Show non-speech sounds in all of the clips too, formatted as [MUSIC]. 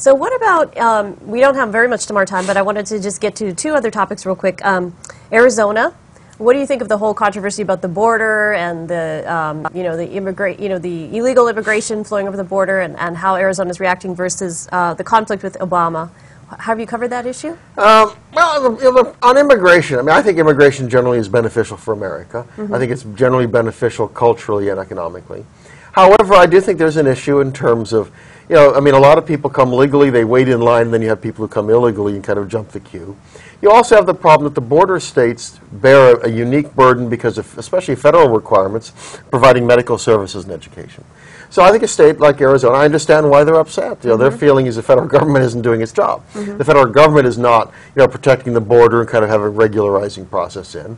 So what about, um, we don't have very much tomorrow time, but I wanted to just get to two other topics real quick. Um, Arizona, what do you think of the whole controversy about the border and the, um, you know, the immigrate, you know, the illegal immigration flowing over the border and, and how Arizona is reacting versus uh, the conflict with Obama? Have you covered that issue? Um, well, the- on immigration, I mean, I think immigration generally is beneficial for America. I think it's generally beneficial culturally and economically. However, I do think there's an issue in terms of, you know, I mean, a lot of people come legally, they wait in line, then you have people who come illegally and kind of jump the queue. You also have the problem that the border states bear a, a unique burden because of, especially federal requirements, providing medical services and education. So I think a state like Arizona, I understand why they're upset. You know, their mm-hmm. feeling is the federal [LAUGHS] government isn't doing its job. Mm-hmm. The federal government is not, you know, protecting the border and kind of have a regularizing process in.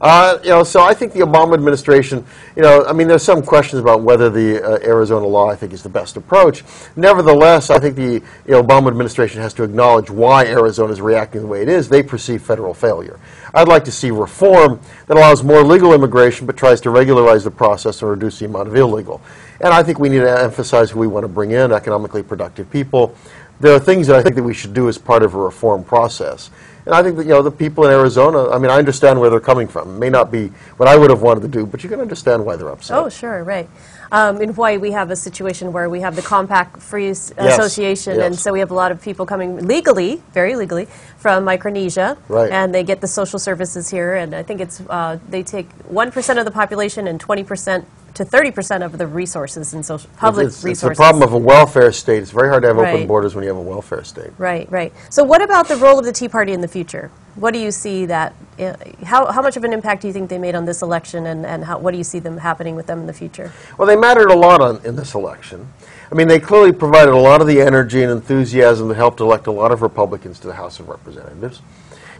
Uh, you know, so I think the Obama administration, you know, I mean, there's some questions about whether the uh, Arizona law, I think, is the best approach. Nevertheless, I think the you know, Obama administration has to acknowledge why Arizona is reacting the way it is. They perceive federal failure. I'd like to see reform that allows more legal immigration but tries to regularize the process and reduce the amount of illegal. And I think we need to emphasize who we want to bring in, economically productive people. There are things that I think that we should do as part of a reform process. And I think that, you know, the people in Arizona, I mean, I understand where they're coming from. It may not be what I would have wanted to do, but you can understand why they're upset. Oh, sure, right. Um, in Hawaii, we have a situation where we have the Compact Free S- Association, and so we have a lot of people coming legally, very legally, from Micronesia, Right. and they get the social services here. And I think it's uh, they take one percent of the population and twenty percent to thirty percent of the resources in social public it's, it's resources. the problem of a welfare state. It's very hard to have open borders when you have a welfare state. Right, right. So, what about the role of the Tea Party in the future? What do you see that? Uh, how how much of an impact do you think they made on this election, and and how, what do you see them happening with them in the future? Well, they mattered a lot on, in this election. I mean, they clearly provided a lot of the energy and enthusiasm that helped elect a lot of Republicans to the House of Representatives.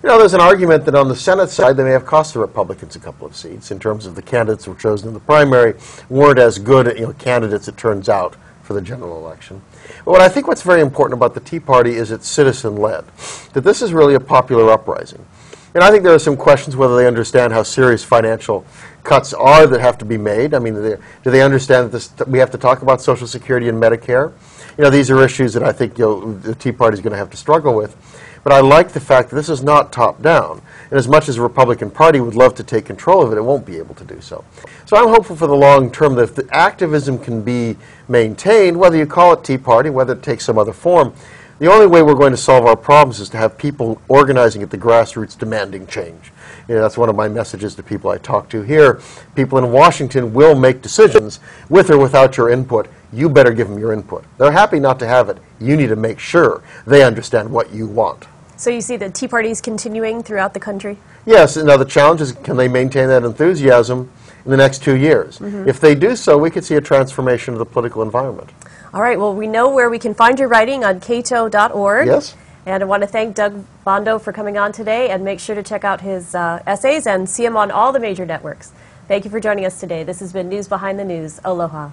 You know, there's an argument that on the Senate side, they may have cost the Republicans a couple of seats in terms of the candidates who were chosen in the primary weren't as good, you know, candidates, it turns out, for the general election. But what I think what's very important about the Tea Party is it's citizen-led, that this is really a popular uprising. And I think there are some questions whether they understand how serious financial cuts are that have to be made. I mean, do they, do they understand that this, we have to talk about Social Security and Medicare? You know, these are issues that I think you know, the Tea Party is going to have to struggle with. But I like the fact that this is not top down. And as much as the Republican Party would love to take control of it, it won't be able to do so. So I'm hopeful for the long term that if the activism can be maintained, whether you call it Tea Party, whether it takes some other form, the only way we're going to solve our problems is to have people organizing at the grassroots demanding change. You know, that's one of my messages to people I talk to here. People in Washington will make decisions with or without your input. You better give them your input. They're happy not to have it. You need to make sure they understand what you want. So you see the Tea Parties continuing throughout the country? Yes, now the challenge is can they maintain that enthusiasm in the next two years? If they do so, we could see a transformation of the political environment. All right, well, we know where we can find your writing on cato.org. Yes. And I want to thank Doug Bandow for coming on today, and make sure to check out his uh, essays and see him on all the major networks. Thank you for joining us today. This has been News Behind the News. Aloha.